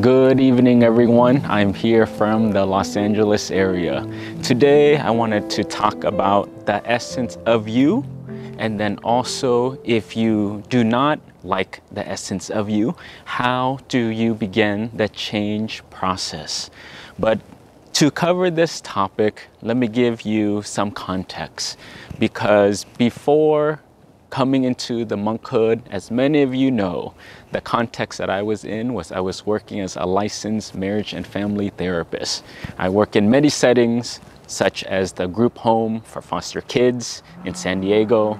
Good evening, everyone. I'm here from the Los Angeles area. Today, I wanted to talk about the essence of you, and then also, if you do not like the essence of you, how do you begin the change process? But to cover this topic, let me give you some context because before coming into the monkhood, as many of you know, the context that I was in was I was working as a licensed marriage and family therapist. I work in many settings, such as the group home for foster kids in San Diego.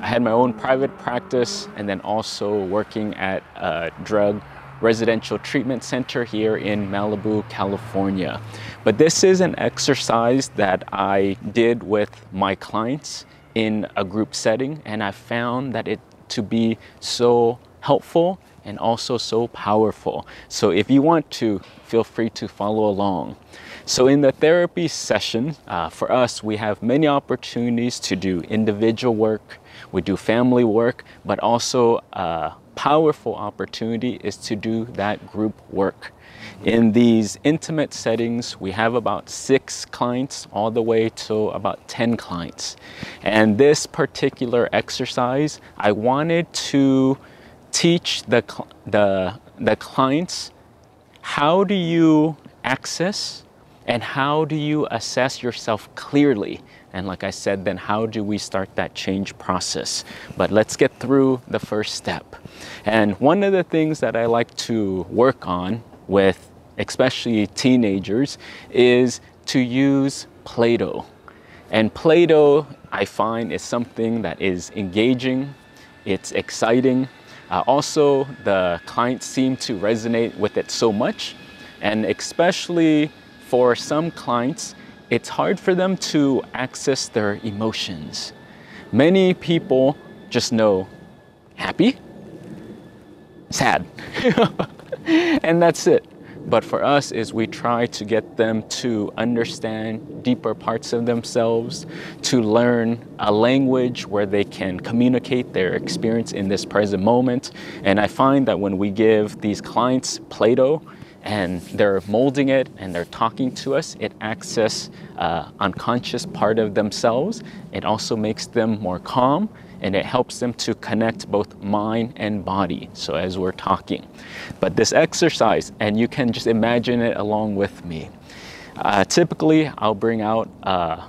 I had my own private practice and then also working at a drug residential treatment center here in Malibu, California. But this is an exercise that I did with my clients in a group setting and I found that it to be so helpful and also so powerful. So if you want to, feel free to follow along. So in the therapy session, uh, for us, we have many opportunities to do individual work, we do family work, but also a powerful opportunity is to do that group work. In these intimate settings, we have about six clients all the way to about 10 clients. And this particular exercise, I wanted to teach the, the, the clients how do you access and how do you assess yourself clearly and like I said, then how do we start that change process? But let's get through the first step. And one of the things that I like to work on with especially teenagers, is to use Play-Doh. And Play-Doh, I find, is something that is engaging, it's exciting. Uh, also, the clients seem to resonate with it so much. And especially for some clients, it's hard for them to access their emotions. Many people just know happy, sad, and that's it. But for us is we try to get them to understand deeper parts of themselves, to learn a language where they can communicate their experience in this present moment. And I find that when we give these clients Play-Doh, and they're molding it and they're talking to us, it access uh, unconscious part of themselves. It also makes them more calm and it helps them to connect both mind and body. So as we're talking, but this exercise, and you can just imagine it along with me. Uh, typically, I'll bring out uh,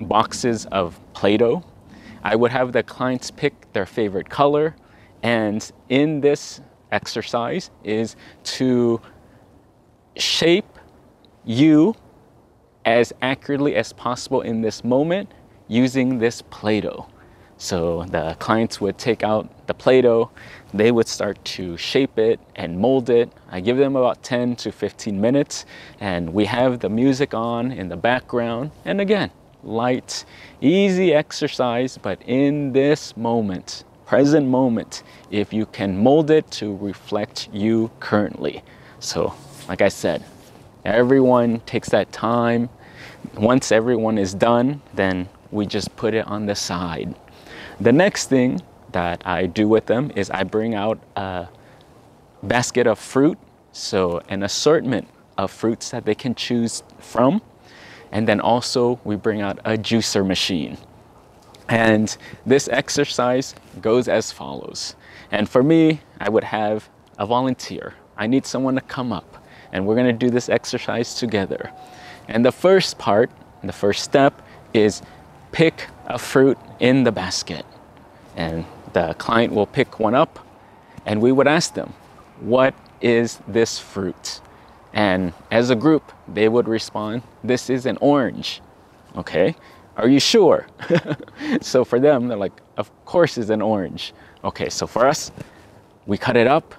boxes of Play-Doh. I would have the clients pick their favorite color, and in this exercise is to shape you as accurately as possible in this moment using this Play-Doh. So the clients would take out the Play-Doh, they would start to shape it and mold it. I give them about 10 to 15 minutes and we have the music on in the background. And again, light, easy exercise, but in this moment, present moment, if you can mold it to reflect you currently. So like I said, everyone takes that time. Once everyone is done, then we just put it on the side. The next thing that I do with them is I bring out a basket of fruit, so an assortment of fruits that they can choose from. And then also we bring out a juicer machine. And this exercise goes as follows. And for me, I would have a volunteer. I need someone to come up and we're gonna do this exercise together. And the first part, the first step is pick a fruit in the basket. And the client will pick one up and we would ask them, what is this fruit? And as a group, they would respond, this is an orange. Okay, are you sure? so for them, they're like, of course it's an orange. Okay, so for us, we cut it up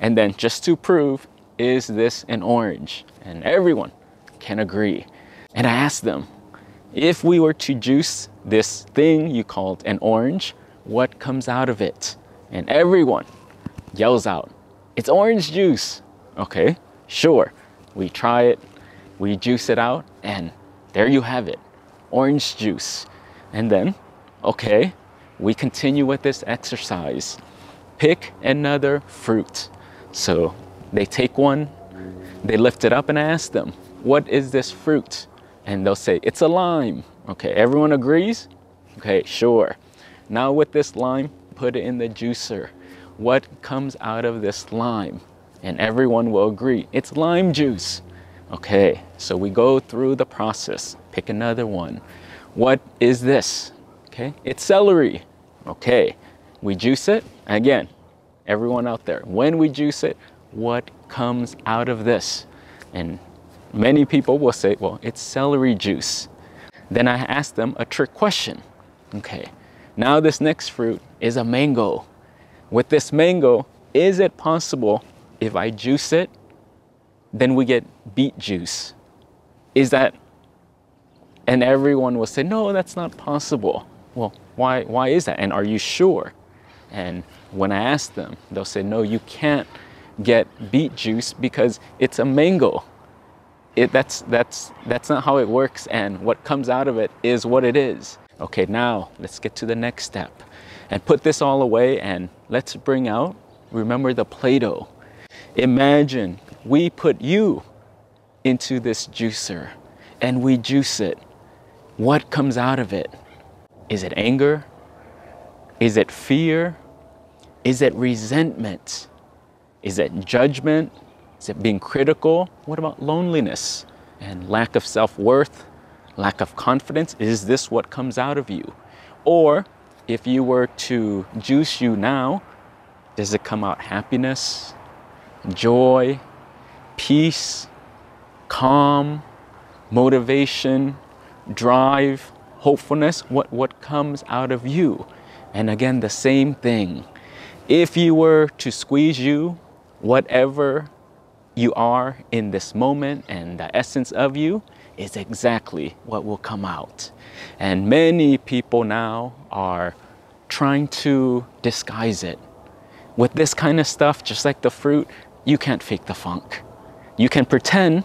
and then just to prove, is this an orange? And everyone can agree. And I asked them, if we were to juice this thing you called an orange, what comes out of it? And everyone yells out, it's orange juice. Okay, sure. We try it, we juice it out, and there you have it, orange juice. And then, okay, we continue with this exercise. Pick another fruit. So They take one, they lift it up and I ask them, what is this fruit? And they'll say, it's a lime. Okay, everyone agrees? Okay, sure. Now with this lime, put it in the juicer. What comes out of this lime? And everyone will agree, it's lime juice. Okay, so we go through the process, pick another one. What is this? Okay, it's celery. Okay, we juice it. Again, everyone out there, when we juice it, what comes out of this? And many people will say, well, it's celery juice. Then I ask them a trick question. Okay, now this next fruit is a mango. With this mango, is it possible if I juice it, then we get beet juice? Is that, and everyone will say, no, that's not possible. Well, why, why is that? And are you sure? And when I ask them, they'll say, no, you can't get beet juice because it's a mango. It, that's, that's, that's not how it works and what comes out of it is what it is. Okay, now let's get to the next step and put this all away and let's bring out, remember the Play-Doh. Imagine we put you into this juicer and we juice it. What comes out of it? Is it anger? Is it fear? Is it resentment? Is it judgment? Is it being critical? What about loneliness and lack of self worth, lack of confidence? Is this what comes out of you? Or if you were to juice you now, does it come out happiness, joy, peace, calm, motivation, drive, hopefulness? What, what comes out of you? And again, the same thing. If you were to squeeze you, whatever you are in this moment and the essence of you is exactly what will come out. And many people now are trying to disguise it. With this kind of stuff, just like the fruit, you can't fake the funk. You can pretend,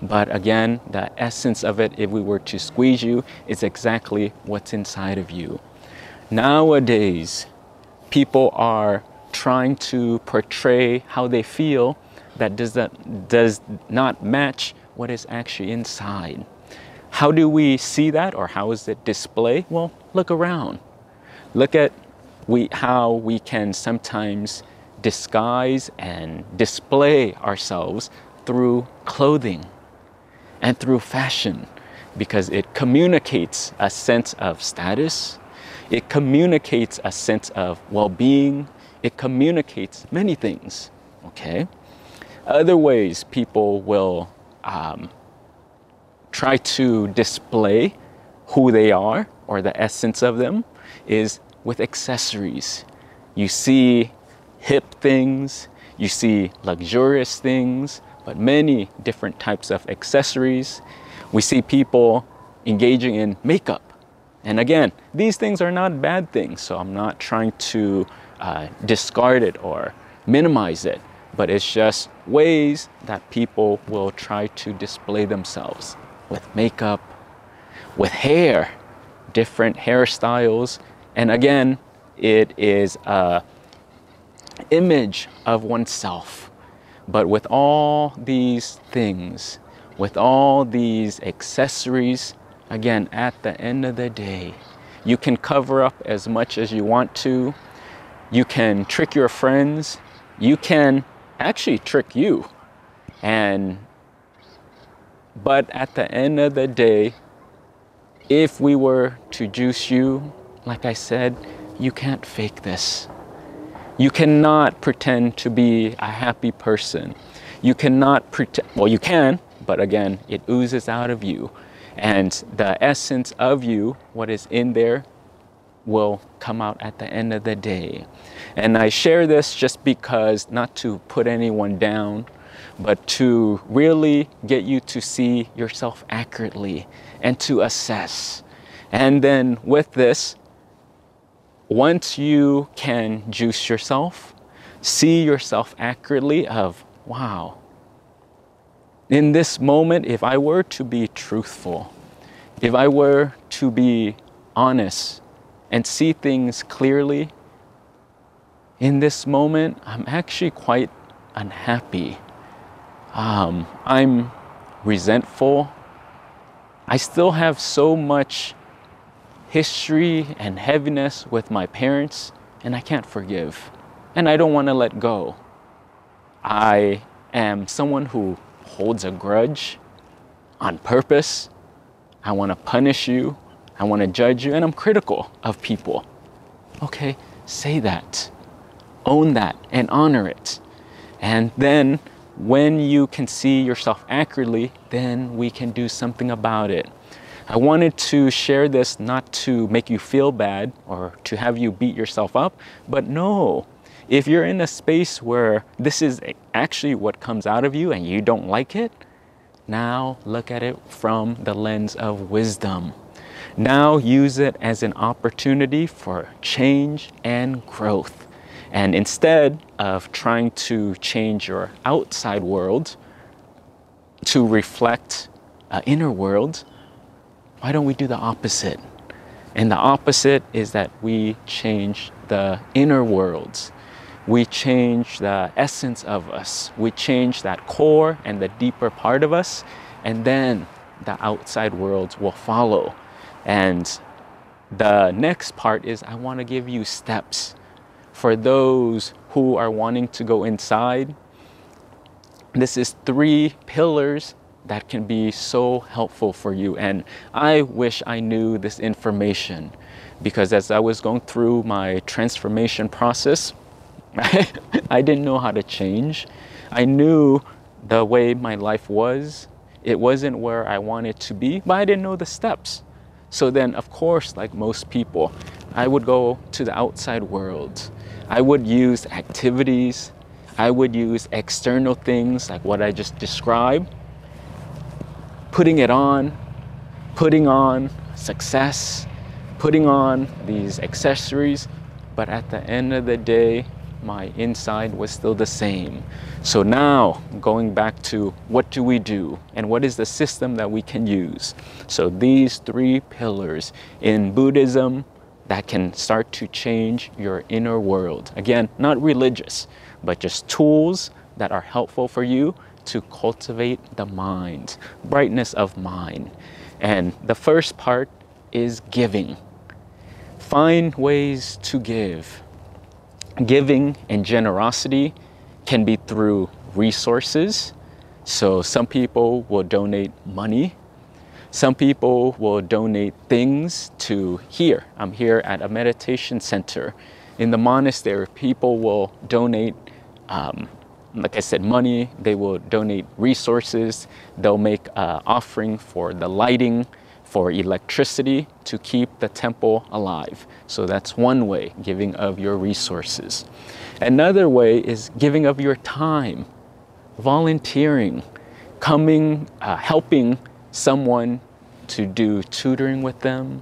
but again, the essence of it, if we were to squeeze you, is exactly what's inside of you. Nowadays, people are trying to portray how they feel that does, that does not match what is actually inside. How do we see that or how is it displayed? Well, look around. Look at we, how we can sometimes disguise and display ourselves through clothing and through fashion because it communicates a sense of status, it communicates a sense of well being, it communicates many things, okay? Other ways people will um, try to display who they are or the essence of them is with accessories. You see hip things, you see luxurious things, but many different types of accessories. We see people engaging in makeup. And again, these things are not bad things, so I'm not trying to uh, discard it or minimize it, but it's just ways that people will try to display themselves with makeup, with hair, different hairstyles, and again, it is a image of oneself. But with all these things, with all these accessories, again, at the end of the day, you can cover up as much as you want to, you can trick your friends. You can actually trick you. And but at the end of the day, if we were to juice you, like I said, you can't fake this. You cannot pretend to be a happy person. You cannot pretend, well, you can, but again, it oozes out of you. And the essence of you, what is in there, will come out at the end of the day. And I share this just because, not to put anyone down, but to really get you to see yourself accurately and to assess. And then with this, once you can juice yourself, see yourself accurately of, wow, in this moment, if I were to be truthful, if I were to be honest and see things clearly, in this moment, I'm actually quite unhappy. Um, I'm resentful. I still have so much history and heaviness with my parents, and I can't forgive. And I don't want to let go. I am someone who holds a grudge on purpose. I want to punish you. I want to judge you, and I'm critical of people. Okay, say that, own that, and honor it. And then when you can see yourself accurately, then we can do something about it. I wanted to share this not to make you feel bad or to have you beat yourself up, but no. If you're in a space where this is actually what comes out of you and you don't like it, now look at it from the lens of wisdom. Now use it as an opportunity for change and growth. And instead of trying to change your outside world to reflect an inner world, why don't we do the opposite? And the opposite is that we change the inner worlds. We change the essence of us. We change that core and the deeper part of us, and then the outside worlds will follow. And the next part is I want to give you steps for those who are wanting to go inside. This is three pillars that can be so helpful for you. And I wish I knew this information because as I was going through my transformation process, I didn't know how to change. I knew the way my life was. It wasn't where I wanted to be, but I didn't know the steps. So then, of course, like most people, I would go to the outside world. I would use activities. I would use external things like what I just described, putting it on, putting on success, putting on these accessories. But at the end of the day, my inside was still the same. So now going back to what do we do and what is the system that we can use? So these three pillars in Buddhism that can start to change your inner world. Again, not religious, but just tools that are helpful for you to cultivate the mind, brightness of mind. And the first part is giving. Find ways to give Giving and generosity can be through resources. So some people will donate money. Some people will donate things to here. I'm here at a meditation center. In the monastery, people will donate, um, like I said, money. They will donate resources. They'll make an offering for the lighting, for electricity to keep the temple alive. So that's one way, giving of your resources. Another way is giving of your time, volunteering, coming, uh, helping someone to do tutoring with them,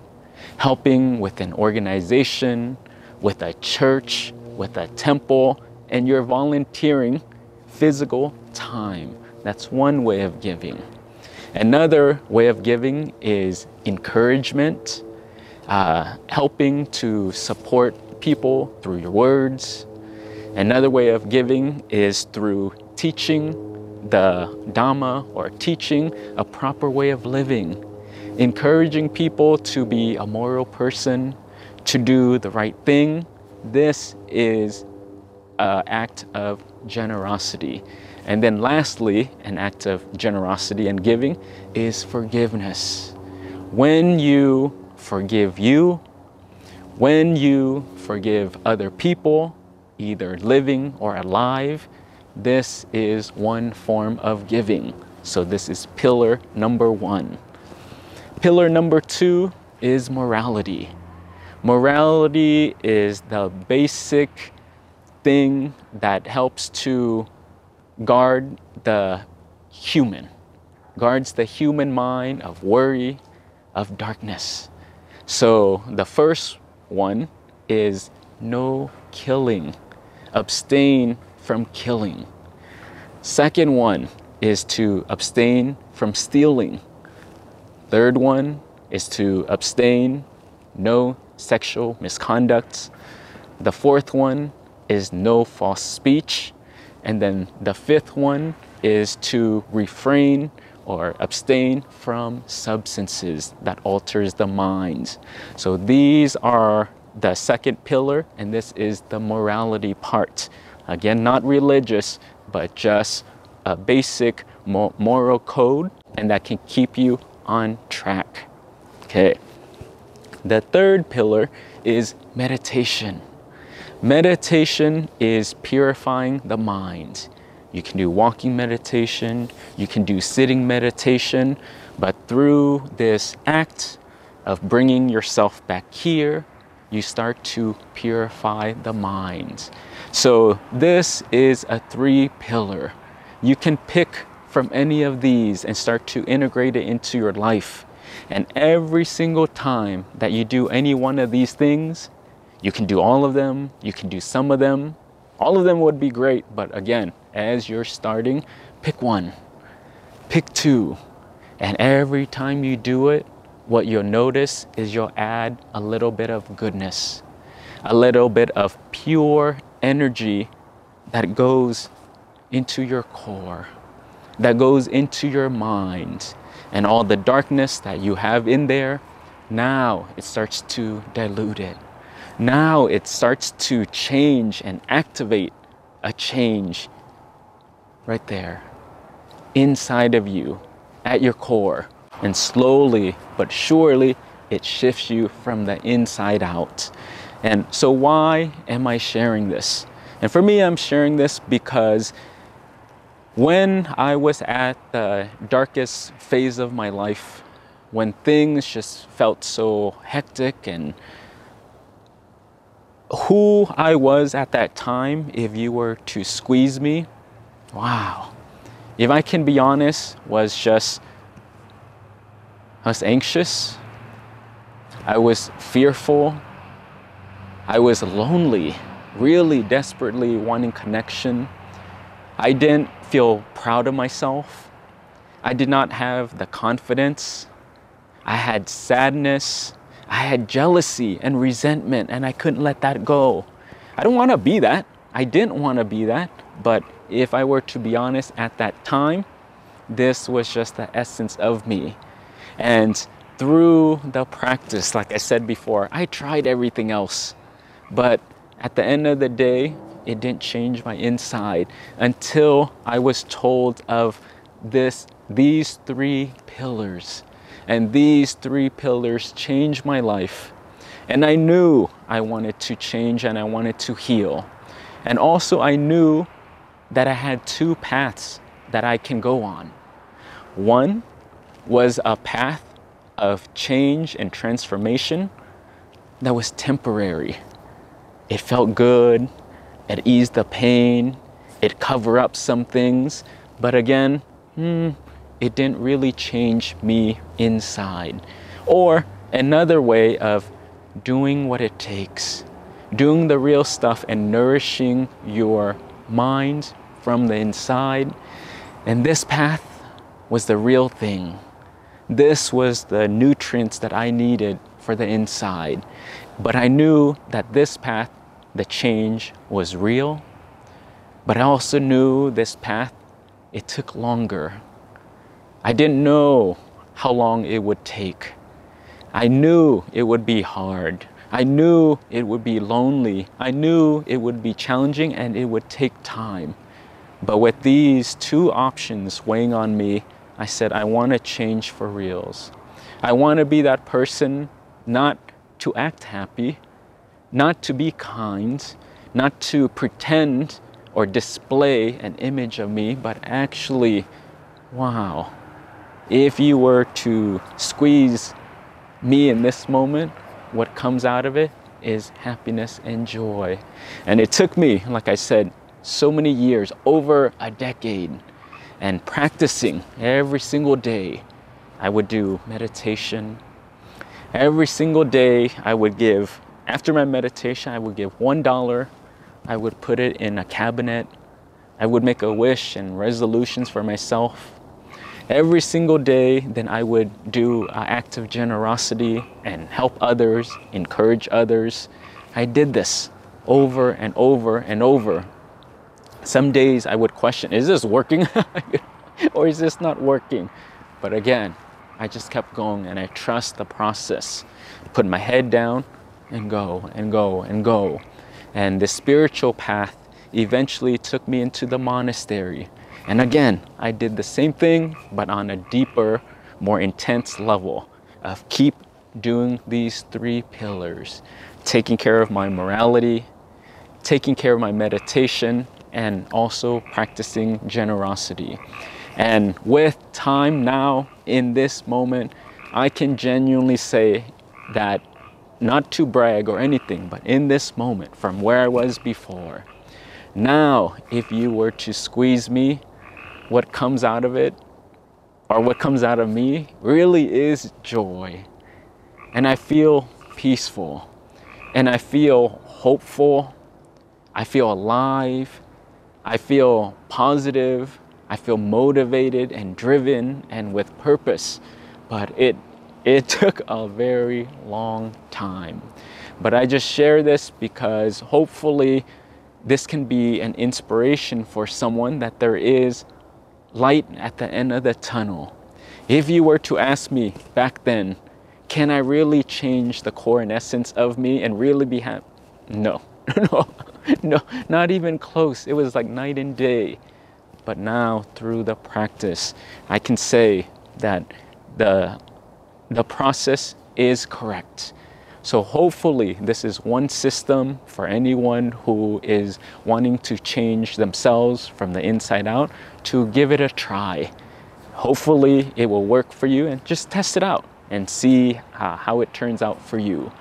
helping with an organization, with a church, with a temple, and you're volunteering physical time. That's one way of giving. Another way of giving is encouragement, uh, helping to support people through your words. Another way of giving is through teaching the Dhamma or teaching a proper way of living, encouraging people to be a moral person, to do the right thing. This is an act of generosity. And then lastly, an act of generosity and giving is forgiveness. When you forgive you, when you forgive other people, either living or alive, this is one form of giving. So this is pillar number one. Pillar number two is morality. Morality is the basic thing that helps to guard the human, guards the human mind of worry, of darkness. So the first one is no killing, abstain from killing. Second one is to abstain from stealing. Third one is to abstain no sexual misconduct. The fourth one is no false speech. And then the fifth one is to refrain or abstain from substances that alters the mind. So these are the second pillar and this is the morality part. Again, not religious, but just a basic moral code and that can keep you on track. Okay. The third pillar is meditation. Meditation is purifying the mind. You can do walking meditation, you can do sitting meditation, but through this act of bringing yourself back here, you start to purify the mind. So this is a three pillar. You can pick from any of these and start to integrate it into your life. And every single time that you do any one of these things, you can do all of them, you can do some of them. All of them would be great, but again, as you're starting, pick one, pick two. And every time you do it, what you'll notice is you'll add a little bit of goodness, a little bit of pure energy that goes into your core, that goes into your mind, and all the darkness that you have in there, now it starts to dilute it. Now it starts to change and activate a change right there inside of you at your core. And slowly but surely, it shifts you from the inside out. And so, why am I sharing this? And for me, I'm sharing this because when I was at the darkest phase of my life, when things just felt so hectic and who I was at that time, if you were to squeeze me, wow. If I can be honest, was just, I was anxious. I was fearful. I was lonely, really desperately wanting connection. I didn't feel proud of myself. I did not have the confidence. I had sadness. I had jealousy and resentment, and I couldn't let that go. I don't want to be that. I didn't want to be that. But if I were to be honest at that time, this was just the essence of me. And through the practice, like I said before, I tried everything else. But at the end of the day, it didn't change my inside until I was told of this these three pillars. And these three pillars changed my life. And I knew I wanted to change and I wanted to heal. And also I knew that I had two paths that I can go on. One was a path of change and transformation that was temporary. It felt good, it eased the pain, it covered up some things, but again, hmm, it didn't really change me inside. Or another way of doing what it takes, doing the real stuff and nourishing your mind from the inside. And this path was the real thing. This was the nutrients that I needed for the inside. But I knew that this path the change was real, but I also knew this path, it took longer. I didn't know how long it would take. I knew it would be hard. I knew it would be lonely. I knew it would be challenging and it would take time. But with these two options weighing on me, I said, I want to change for reals. I want to be that person not to act happy, not to be kind, not to pretend or display an image of me, but actually, wow, if you were to squeeze me in this moment, what comes out of it is happiness and joy. And it took me, like I said, so many years, over a decade, and practicing every single day. I would do meditation. Every single day, I would give after my meditation, I would give $1. I would put it in a cabinet. I would make a wish and resolutions for myself. Every single day, then I would do an act of generosity and help others, encourage others. I did this over and over and over. Some days I would question, is this working? or is this not working? But again, I just kept going and I trust the process. Put my head down and go and go and go. And the spiritual path eventually took me into the monastery. And again, I did the same thing, but on a deeper, more intense level of keep doing these three pillars taking care of my morality, taking care of my meditation, and also practicing generosity. And with time now, in this moment, I can genuinely say that not to brag or anything, but in this moment, from where I was before, now, if you were to squeeze me, what comes out of it, or what comes out of me, really is joy. And I feel peaceful, and I feel hopeful, I feel alive, I feel positive, I feel motivated and driven and with purpose. But it it took a very long time. But I just share this because hopefully this can be an inspiration for someone that there is light at the end of the tunnel. If you were to ask me back then, can I really change the core and essence of me and really be happy? No, no, no, not even close. It was like night and day. But now through the practice, I can say that the the process is correct. So hopefully this is one system for anyone who is wanting to change themselves from the inside out to give it a try. Hopefully it will work for you and just test it out and see uh, how it turns out for you.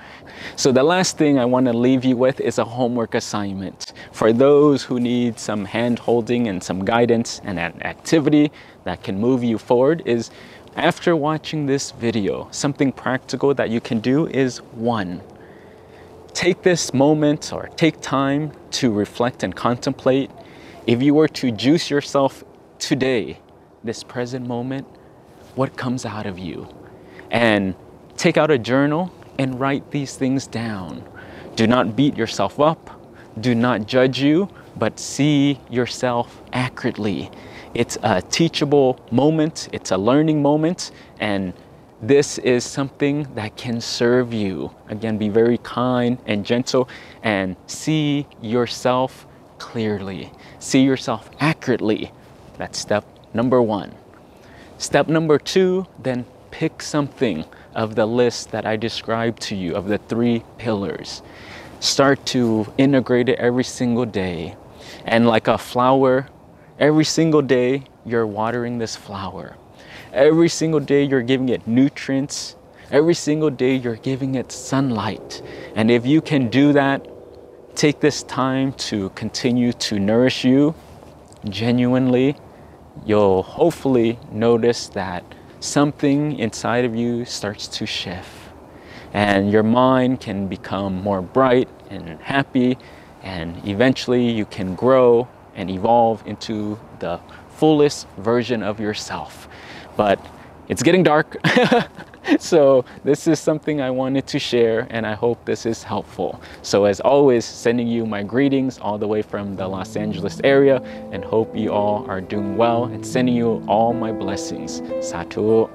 So the last thing I want to leave you with is a homework assignment. For those who need some hand holding and some guidance and an activity that can move you forward is after watching this video, something practical that you can do is one, take this moment or take time to reflect and contemplate. If you were to juice yourself today, this present moment, what comes out of you? And take out a journal and write these things down. Do not beat yourself up. Do not judge you, but see yourself accurately it's a teachable moment, it's a learning moment, and this is something that can serve you. Again, be very kind and gentle and see yourself clearly, see yourself accurately. That's step number one. Step number two, then pick something of the list that I described to you of the three pillars. Start to integrate it every single day. And like a flower Every single day, you're watering this flower. Every single day, you're giving it nutrients. Every single day, you're giving it sunlight. And if you can do that, take this time to continue to nourish you genuinely, you'll hopefully notice that something inside of you starts to shift. And your mind can become more bright and happy, and eventually you can grow and evolve into the fullest version of yourself. But it's getting dark. so this is something I wanted to share and I hope this is helpful. So as always, sending you my greetings all the way from the Los Angeles area and hope you all are doing well and sending you all my blessings. Sadhu.